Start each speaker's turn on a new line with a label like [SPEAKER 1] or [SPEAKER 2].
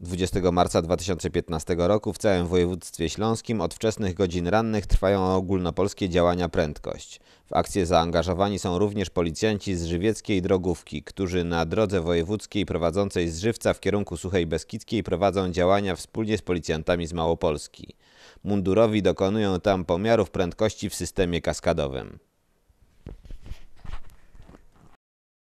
[SPEAKER 1] 20 marca 2015 roku w całym województwie śląskim od wczesnych godzin rannych trwają ogólnopolskie działania Prędkość. W akcję zaangażowani są również policjanci z żywieckiej drogówki, którzy na drodze wojewódzkiej prowadzącej z Żywca w kierunku Suchej Beskidzkiej prowadzą działania wspólnie z policjantami z Małopolski. Mundurowi dokonują tam pomiarów prędkości w systemie kaskadowym.